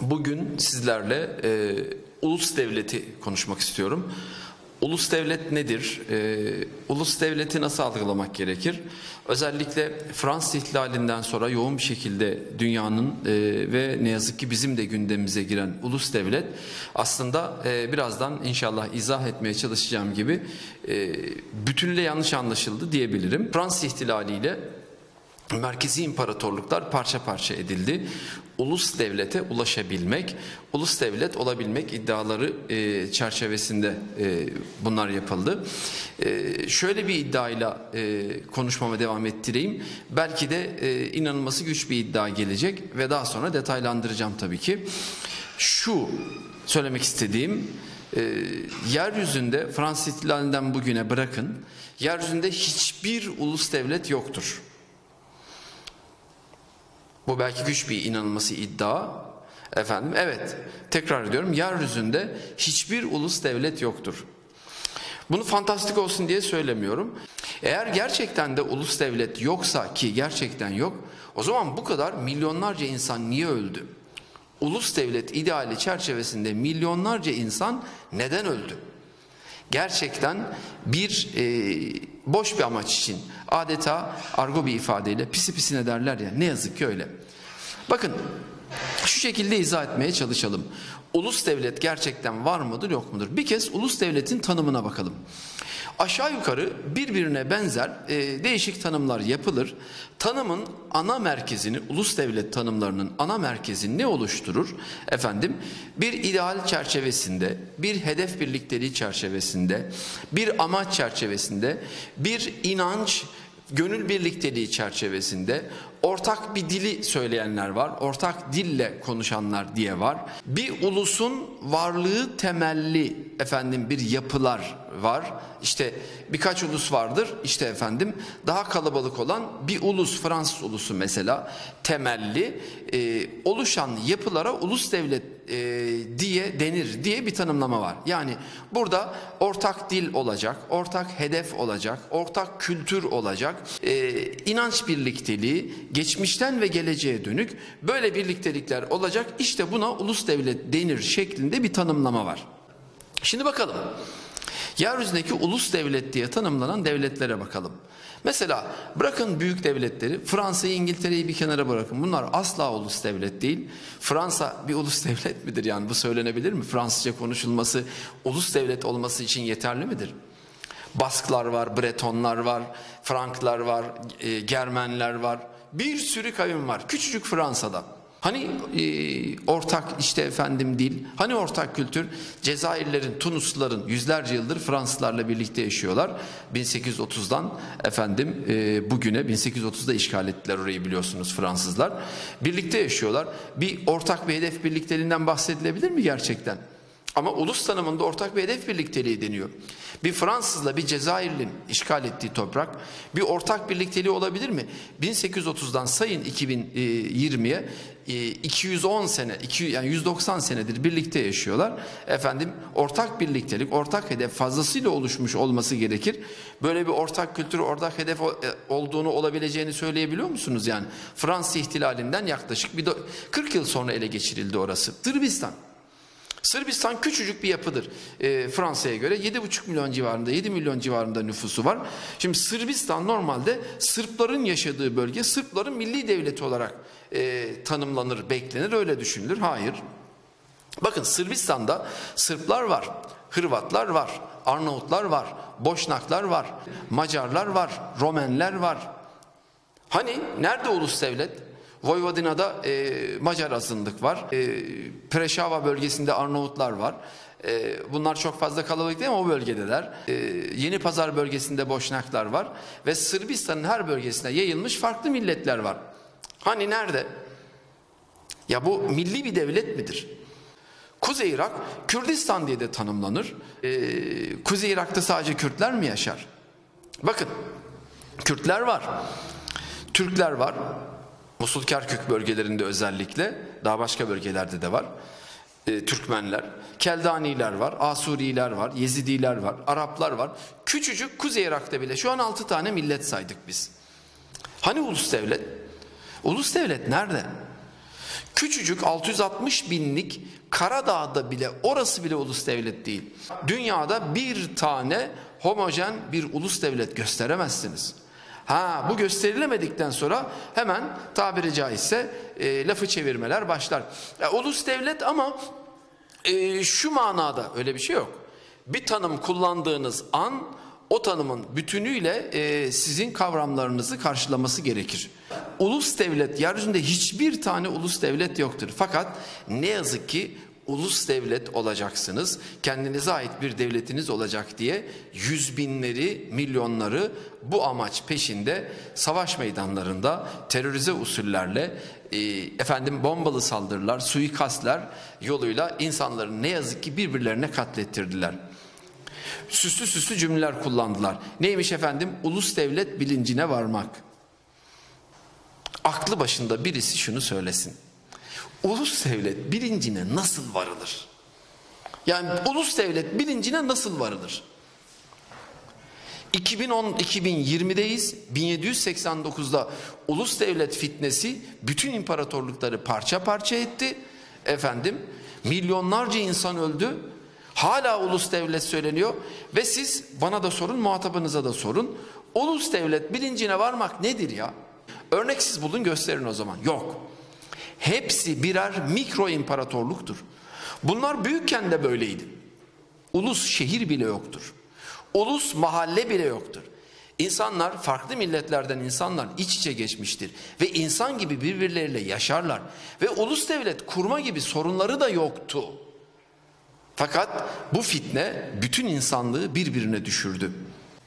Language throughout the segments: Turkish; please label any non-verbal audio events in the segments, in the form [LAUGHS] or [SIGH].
Bugün sizlerle e, ulus devleti konuşmak istiyorum. Ulus devlet nedir? E, ulus devleti nasıl algılamak gerekir? Özellikle Fransız ihtilalinden sonra yoğun bir şekilde dünyanın e, ve ne yazık ki bizim de gündemimize giren ulus devlet aslında e, birazdan inşallah izah etmeye çalışacağım gibi e, bütünle yanlış anlaşıldı diyebilirim. Fransız ihtilaliyle merkezi imparatorluklar parça parça edildi. Ulus devlete ulaşabilmek, ulus devlet olabilmek iddiaları e, çerçevesinde e, bunlar yapıldı. E, şöyle bir iddiayla e, konuşmama devam ettireyim. Belki de e, inanılması güç bir iddia gelecek ve daha sonra detaylandıracağım tabii ki. Şu söylemek istediğim e, yeryüzünde Fransız ihtilalinden bugüne bırakın, yeryüzünde hiçbir ulus devlet yoktur. Bu belki güç bir inanılması iddia. Efendim evet tekrar ediyorum yeryüzünde hiçbir ulus devlet yoktur. Bunu fantastik olsun diye söylemiyorum. Eğer gerçekten de ulus devlet yoksa ki gerçekten yok o zaman bu kadar milyonlarca insan niye öldü? Ulus devlet ideali çerçevesinde milyonlarca insan neden öldü? Gerçekten bir e, boş bir amaç için adeta argo bir ifadeyle pisi pisine derler ya ne yazık ki öyle. Bakın şu şekilde izah etmeye çalışalım. Ulus devlet gerçekten var mıdır yok mudur? Bir kez ulus devletin tanımına bakalım. Aşağı yukarı birbirine benzer e, değişik tanımlar yapılır. Tanımın ana merkezini, ulus devlet tanımlarının ana merkezi ne oluşturur? Efendim bir ideal çerçevesinde, bir hedef birlikteliği çerçevesinde, bir amaç çerçevesinde, bir inanç, gönül birlikteliği çerçevesinde ortak bir dili söyleyenler var, ortak dille konuşanlar diye var. Bir ulusun varlığı temelli efendim bir yapılar var. İşte birkaç ulus vardır. İşte efendim daha kalabalık olan bir ulus, Fransız ulusu mesela temelli e, oluşan yapılara ulus devlet e, diye denir diye bir tanımlama var. Yani burada ortak dil olacak, ortak hedef olacak, ortak kültür olacak, e, inanç birlikteliği, geçmişten ve geleceğe dönük böyle birliktelikler olacak. İşte buna ulus devlet denir şeklinde bir tanımlama var. Şimdi bakalım. Yeryüzündeki ulus devlet diye tanımlanan devletlere bakalım. Mesela bırakın büyük devletleri, Fransa'yı, İngiltere'yi bir kenara bırakın. Bunlar asla ulus devlet değil. Fransa bir ulus [LAUGHS] devlet midir yani bu söylenebilir mi? Fransızca konuşulması ulus devlet olması için yeterli midir? Basklar var, Bretonlar var, Franklar var, e, Germenler var. Bir sürü kavim var. Küçücük Fransa'da. Hani e, ortak işte efendim dil, hani ortak kültür? Cezayirlerin, Tunusluların yüzlerce yıldır Fransızlarla birlikte yaşıyorlar. 1830'dan efendim e, bugüne 1830'da işgal ettiler orayı biliyorsunuz Fransızlar. Birlikte yaşıyorlar. Bir ortak bir hedef birlikteliğinden bahsedilebilir mi gerçekten? Ama ulus tanımında ortak bir hedef birlikteliği deniyor. Bir Fransızla bir Cezayirli'nin işgal ettiği toprak bir ortak birlikteliği olabilir mi? 1830'dan sayın 2020'ye 210 e, sene, yani 190 senedir birlikte yaşıyorlar. Efendim ortak birliktelik, ortak hedef fazlasıyla oluşmuş olması gerekir. Böyle bir ortak kültür, ortak hedef e, olduğunu olabileceğini söyleyebiliyor musunuz yani? Fransız ihtilalinden yaklaşık bir 40 yıl sonra ele geçirildi orası. Sırbistan. Sırbistan küçücük bir yapıdır e, Fransa'ya göre. 7,5 milyon civarında, 7 milyon civarında nüfusu var. Şimdi Sırbistan normalde Sırpların yaşadığı bölge, Sırpların milli devleti olarak e, tanımlanır, beklenir, öyle düşünülür. Hayır. Bakın Sırbistan'da Sırplar var, Hırvatlar var, Arnavutlar var, Boşnaklar var, Macarlar var, Romenler var. Hani nerede ulus devlet? Vojvodina'da e, Macar azınlık var. E, Preşava bölgesinde Arnavutlar var. E, bunlar çok fazla kalabalık değil ama o bölgedeler. E, Yeni Pazar bölgesinde Boşnaklar var. Ve Sırbistan'ın her bölgesinde yayılmış farklı milletler var. Hani nerede? Ya bu milli bir devlet midir? Kuzey Irak Kürdistan diye de tanımlanır. Ee, Kuzey Irak'ta sadece Kürtler mi yaşar? Bakın Kürtler var. Türkler var. Musul Kerkük bölgelerinde özellikle daha başka bölgelerde de var. E, Türkmenler, Keldaniler var, Asuriler var, Yezidiler var, Araplar var. Küçücük Kuzey Irak'ta bile şu an altı tane millet saydık biz. Hani ulus devlet? Ulus devlet nerede? Küçücük 660 binlik Karadağ'da bile orası bile ulus devlet değil. Dünyada bir tane homojen bir ulus devlet gösteremezsiniz. Ha bu gösterilemedikten sonra hemen tabiri caizse e, lafı çevirmeler başlar. Ya, ulus devlet ama e, şu manada öyle bir şey yok. Bir tanım kullandığınız an o tanımın bütünüyle e, sizin kavramlarınızı karşılaması gerekir. Ulus devlet, yeryüzünde hiçbir tane ulus devlet yoktur. Fakat ne yazık ki ulus devlet olacaksınız, kendinize ait bir devletiniz olacak diye yüz binleri, milyonları bu amaç peşinde savaş meydanlarında terörize usullerle e, efendim bombalı saldırılar, suikastler yoluyla insanları ne yazık ki birbirlerine katlettirdiler. Süslü süslü cümleler kullandılar. Neymiş efendim? Ulus devlet bilincine varmak. Aklı başında birisi şunu söylesin. Ulus devlet bilincine nasıl varılır? Yani ulus devlet bilincine nasıl varılır? 2010 2020'deyiz. 1789'da ulus devlet fitnesi bütün imparatorlukları parça parça etti. Efendim milyonlarca insan öldü. Hala ulus devlet söyleniyor ve siz bana da sorun muhatabınıza da sorun. Ulus devlet bilincine varmak nedir ya? Örneksiz bulun gösterin o zaman. Yok. Hepsi birer mikro imparatorluktur. Bunlar büyükken de böyleydi. Ulus şehir bile yoktur. Ulus mahalle bile yoktur. İnsanlar farklı milletlerden insanlar iç içe geçmiştir ve insan gibi birbirleriyle yaşarlar ve ulus devlet kurma gibi sorunları da yoktu. Fakat bu fitne bütün insanlığı birbirine düşürdü.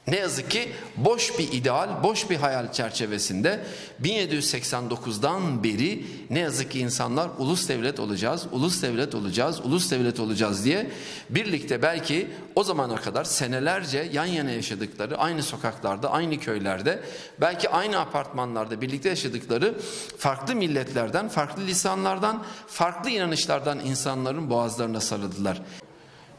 Ne yazık ki boş bir ideal, boş bir hayal çerçevesinde 1789'dan beri ne yazık ki insanlar ulus devlet olacağız, ulus devlet olacağız, ulus devlet olacağız diye birlikte belki o zamana kadar senelerce yan yana yaşadıkları, aynı sokaklarda, aynı köylerde, belki aynı apartmanlarda birlikte yaşadıkları farklı milletlerden, farklı lisanlardan, farklı inanışlardan insanların boğazlarına sarıldılar.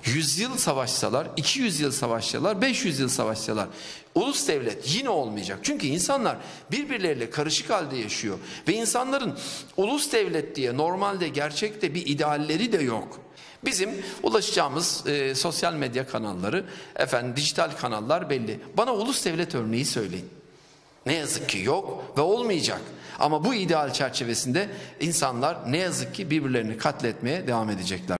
100 yıl savaşsalar, 200 yıl savaşsalar, 500 yıl savaşsalar ulus devlet yine olmayacak. Çünkü insanlar birbirleriyle karışık halde yaşıyor ve insanların ulus devlet diye normalde gerçekte bir idealleri de yok. Bizim ulaşacağımız e, sosyal medya kanalları, efendim dijital kanallar belli. Bana ulus devlet örneği söyleyin. Ne yazık ki yok ve olmayacak. Ama bu ideal çerçevesinde insanlar ne yazık ki birbirlerini katletmeye devam edecekler.